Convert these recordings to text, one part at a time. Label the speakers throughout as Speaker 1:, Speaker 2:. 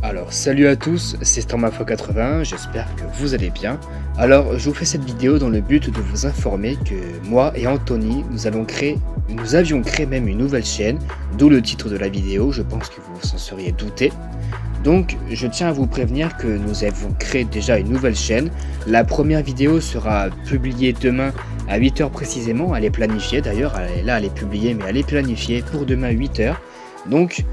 Speaker 1: Alors salut à tous, c'est Stormafo80, j'espère que vous allez bien. Alors je vous fais cette vidéo dans le but de vous informer que moi et Anthony, nous allons créer, nous avions créé même une nouvelle chaîne, d'où le titre de la vidéo, je pense que vous s'en seriez douté. Donc je tiens à vous prévenir que nous avons créé déjà une nouvelle chaîne. La première vidéo sera publiée demain à 8h précisément, elle est planifiée d'ailleurs, là elle est publiée mais elle est planifiée pour demain 8h. Donc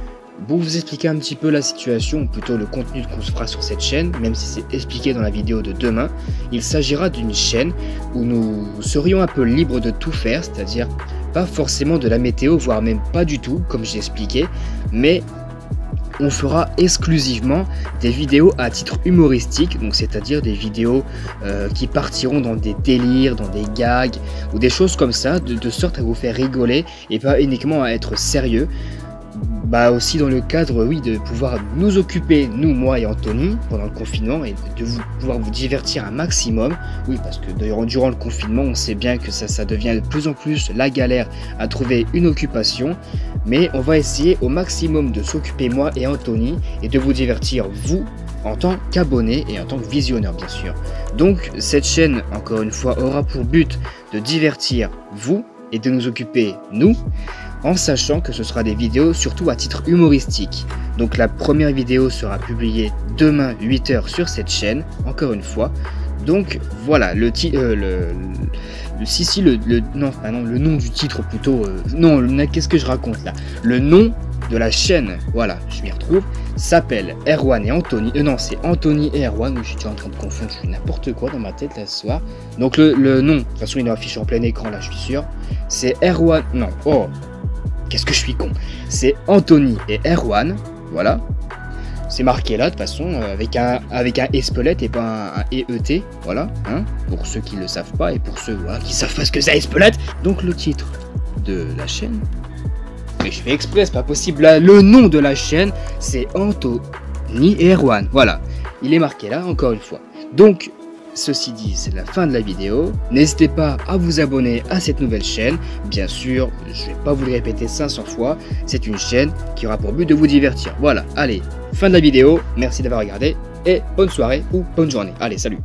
Speaker 1: pour vous expliquer un petit peu la situation, ou plutôt le contenu qu'on se fera sur cette chaîne, même si c'est expliqué dans la vidéo de demain, il s'agira d'une chaîne où nous serions un peu libres de tout faire, c'est-à-dire pas forcément de la météo, voire même pas du tout, comme j'ai expliqué, mais on fera exclusivement des vidéos à titre humoristique, donc c'est-à-dire des vidéos euh, qui partiront dans des délires, dans des gags ou des choses comme ça, de, de sorte à vous faire rigoler et pas uniquement à être sérieux bah aussi dans le cadre, oui, de pouvoir nous occuper, nous, moi et Anthony, pendant le confinement, et de vous, pouvoir vous divertir un maximum. Oui, parce que d'ailleurs, durant le confinement, on sait bien que ça, ça devient de plus en plus la galère à trouver une occupation. Mais on va essayer au maximum de s'occuper, moi et Anthony, et de vous divertir, vous, en tant qu'abonné et en tant que visionneur, bien sûr. Donc, cette chaîne, encore une fois, aura pour but de divertir vous et de nous occuper, nous en sachant que ce sera des vidéos surtout à titre humoristique. Donc la première vidéo sera publiée demain 8h sur cette chaîne, encore une fois. Donc voilà, le, euh, le, le, si, si, le, non, ah non, le nom du titre plutôt, euh, non, qu'est-ce que je raconte là? Le nom de la chaîne, voilà, je m'y retrouve, s'appelle Erwan et Anthony, euh, non, c'est Anthony et Erwan, je suis en train de confondre, je suis n'importe quoi dans ma tête là ce soir. Donc le, le nom, de toute façon il est affiché en plein écran là, je suis sûr, c'est Erwan, non, oh, Qu'est-ce que je suis con C'est Anthony et Erwan, voilà. C'est marqué là de toute façon euh, avec un avec un Espelette et pas un, EET, voilà, hein, pour ceux qui ne le savent pas et pour ceux qui savent pas ce que c'est Espelette. Donc le titre de la chaîne, mais je fais exprès, c'est pas possible. le nom de la chaîne, c'est Anthony et Erwan, voilà. Il est marqué là encore une fois. Donc Ceci dit, c'est la fin de la vidéo. N'hésitez pas à vous abonner à cette nouvelle chaîne. Bien sûr, je vais pas vous le répéter 500 fois. C'est une chaîne qui aura pour but de vous divertir. Voilà, allez, fin de la vidéo. Merci d'avoir regardé et bonne soirée ou bonne journée. Allez, salut